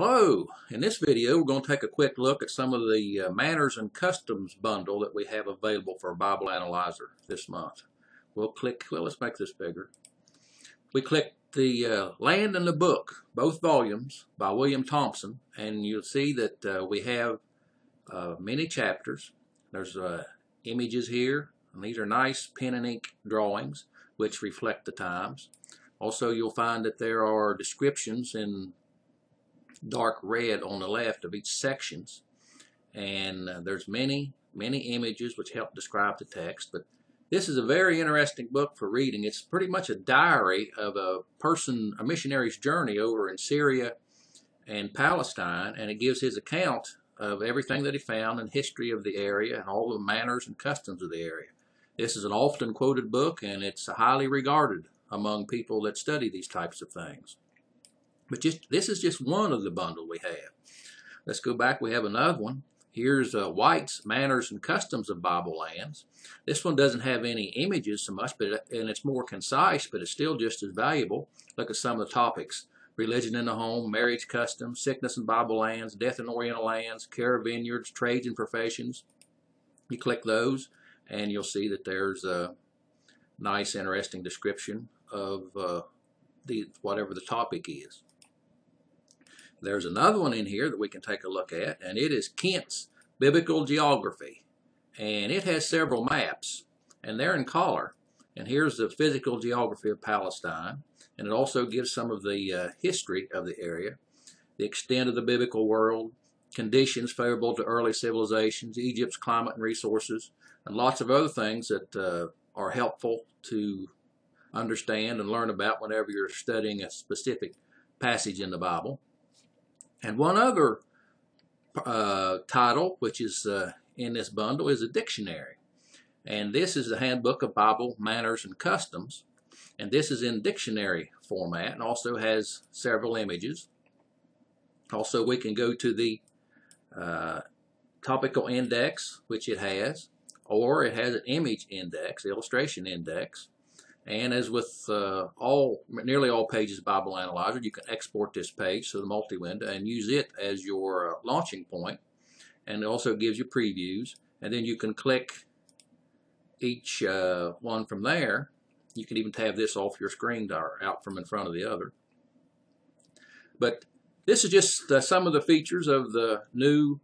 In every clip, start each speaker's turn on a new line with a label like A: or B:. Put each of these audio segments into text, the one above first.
A: Hello, in this video we're going to take a quick look at some of the uh, Manners and Customs bundle that we have available for Bible Analyzer this month. We'll click, well let's make this bigger. We click the uh, Land and the Book, both volumes by William Thomson, and you'll see that uh, we have uh, many chapters. There's uh, images here, and these are nice pen and ink drawings which reflect the times. Also you'll find that there are descriptions in dark red on the left of each sections. And uh, there's many, many images which help describe the text. But this is a very interesting book for reading. It's pretty much a diary of a person, a missionary's journey over in Syria and Palestine. And it gives his account of everything that he found and history of the area and all the manners and customs of the area. This is an often quoted book and it's highly regarded among people that study these types of things. But just this is just one of the bundle we have. Let's go back. We have another one. Here's uh, Wight's Manners and Customs of Bible Lands. This one doesn't have any images so much, but and it's more concise, but it's still just as valuable. Look at some of the topics. Religion in the home, marriage customs, sickness in Bible lands, death in Oriental lands, care of vineyards, trades and professions. You click those and you'll see that there's a nice, interesting description of uh, the whatever the topic is. There's another one in here that we can take a look at, and it is Kent's Biblical Geography. And it has several maps, and they're in color. And here's the physical geography of Palestine, and it also gives some of the uh, history of the area, the extent of the biblical world, conditions favorable to early civilizations, Egypt's climate and resources, and lots of other things that uh, are helpful to understand and learn about whenever you're studying a specific passage in the Bible. And one other uh, title, which is uh, in this bundle, is a dictionary. And this is the Handbook of Bible Manners and Customs. And this is in dictionary format and also has several images. Also, we can go to the uh, topical index, which it has, or it has an image index, illustration index, and as with uh, all, nearly all pages Bible Analyzer, you can export this page to the multi-window and use it as your uh, launching point. And it also gives you previews. And then you can click each uh, one from there. You can even tab this off your screen or out from in front of the other. But this is just uh, some of the features of the new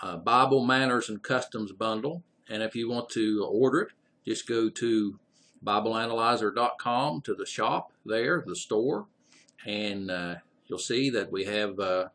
A: uh, Bible Manners and Customs bundle. And if you want to order it, just go to BibleAnalyzer.com to the shop there, the store, and uh, you'll see that we have uh,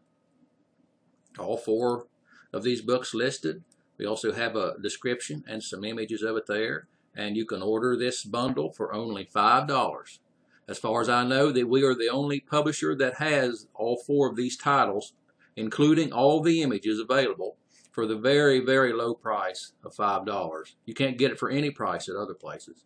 A: all four of these books listed. We also have a description and some images of it there, and you can order this bundle for only $5. As far as I know, that we are the only publisher that has all four of these titles, including all the images available for the very, very low price of $5. You can't get it for any price at other places.